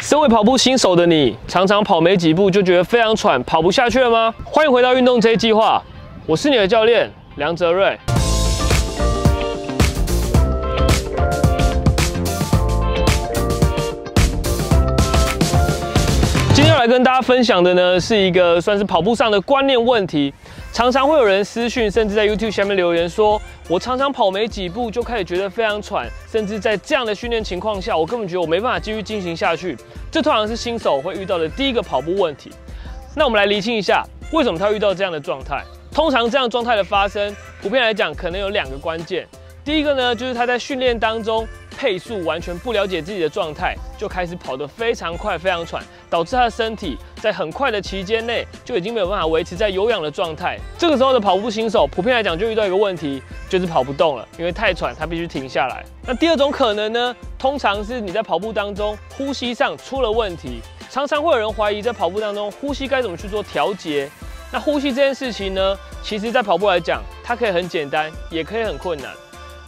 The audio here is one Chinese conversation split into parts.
身为跑步新手的你，常常跑没几步就觉得非常喘，跑不下去了吗？欢迎回到运动这一计划，我是你的教练梁哲瑞。今天要来跟大家分享的呢，是一个算是跑步上的观念问题。常常会有人私讯，甚至在 YouTube 下面留言说，我常常跑没几步就开始觉得非常喘，甚至在这样的训练情况下，我根本觉得我没办法继续进行下去。这通常是新手会遇到的第一个跑步问题。那我们来厘清一下，为什么他遇到这样的状态？通常这样状态的发生，普遍来讲可能有两个关键。第一个呢，就是他在训练当中。配速完全不了解自己的状态，就开始跑得非常快、非常喘，导致他的身体在很快的期间内就已经没有办法维持在有氧的状态。这个时候的跑步新手，普遍来讲就遇到一个问题，就是跑不动了，因为太喘，他必须停下来。那第二种可能呢，通常是你在跑步当中呼吸上出了问题，常常会有人怀疑在跑步当中呼吸该怎么去做调节。那呼吸这件事情呢，其实在跑步来讲，它可以很简单，也可以很困难。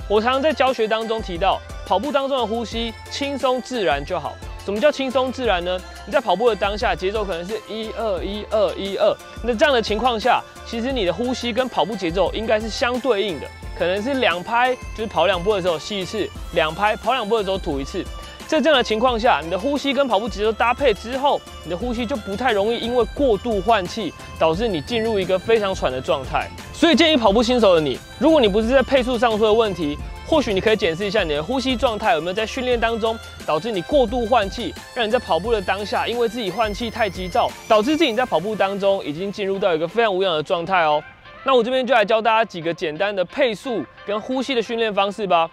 我常常在教学当中提到。跑步当中的呼吸轻松自然就好。什么叫轻松自然呢？你在跑步的当下，节奏可能是一二一二一二。那这样的情况下，其实你的呼吸跟跑步节奏应该是相对应的，可能是两拍，就是跑两步的时候吸一次，两拍跑两步的时候吐一次。在这样的情况下，你的呼吸跟跑步节奏搭配之后，你的呼吸就不太容易因为过度换气，导致你进入一个非常喘的状态。所以建议跑步新手的你，如果你不是在配速上出了问题，或许你可以检视一下你的呼吸状态有没有在训练当中导致你过度换气，让你在跑步的当下，因为自己换气太急躁，导致自己在跑步当中已经进入到一个非常无氧的状态哦。那我这边就来教大家几个简单的配速跟呼吸的训练方式吧。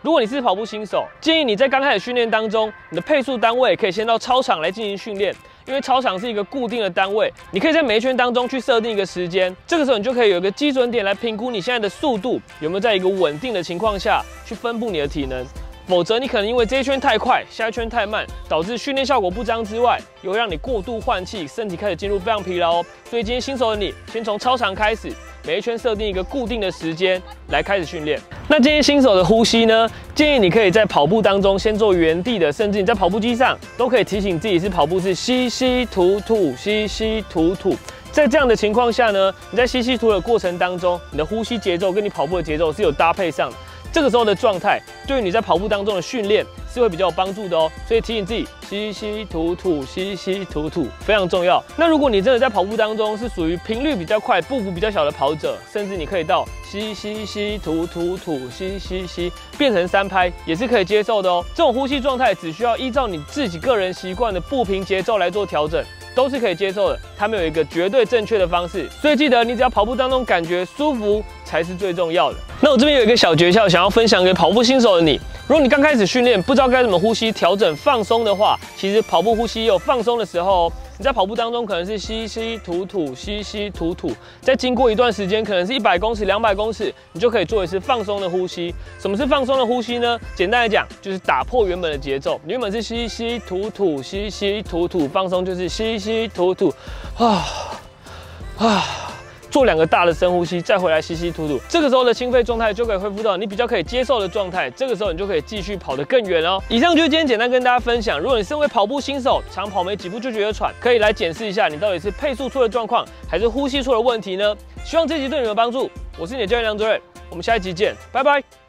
如果你是跑步新手，建议你在刚开始训练当中，你的配速单位可以先到操场来进行训练。因为操场是一个固定的单位，你可以在每一圈当中去设定一个时间，这个时候你就可以有一个基准点来评估你现在的速度有没有在一个稳定的情况下去分布你的体能。否则你可能因为这一圈太快，下一圈太慢，导致训练效果不彰之外，又让你过度换气，身体开始进入非常疲劳哦。所以今天新手的你，先从操场开始，每一圈设定一个固定的时间来开始训练。那建议新手的呼吸呢？建议你可以在跑步当中先做原地的，甚至你在跑步机上都可以提醒自己是跑步是吸吸吐吐吸吸吐吐。在这样的情况下呢，你在吸吸吐的过程当中，你的呼吸节奏跟你跑步的节奏是有搭配上的。这个时候的状态，对于你在跑步当中的训练是会比较有帮助的哦。所以提醒自己吸吸吐吐，吸吸吐吐，非常重要。那如果你真的在跑步当中是属于频率比较快、步幅比较小的跑者，甚至你可以到吸吸吸吐吐吐，吸吸吸，变成三拍也是可以接受的哦。这种呼吸状态只需要依照你自己个人习惯的步频节奏来做调整。都是可以接受的，他们有一个绝对正确的方式，所以记得你只要跑步当中感觉舒服才是最重要的。那我这边有一个小诀窍，想要分享给跑步新手的你。如果你刚开始训练不知道该怎么呼吸调整放松的话，其实跑步呼吸有放松的时候。你在跑步当中可能是吸吸吐吐，吸吸吐吐，在经过一段时间，可能是一百公尺、两百公尺，你就可以做一次放松的呼吸。什么是放松的呼吸呢？简单来讲，就是打破原本的节奏。原本是吸吸吐吐，吸吸吐吐，放松就是吸吸吐吐，啊啊。做两个大的深呼吸，再回来吸吸吐吐，这个时候的心肺状态就可以恢复到你比较可以接受的状态。这个时候你就可以继续跑得更远哦。以上就是今天简单跟大家分享。如果你身为跑步新手，常跑没几步就觉得喘，可以来检视一下你到底是配速出了状况，还是呼吸出了问题呢？希望这集对你有帮助。我是你的教练梁主任，我们下一集见，拜拜。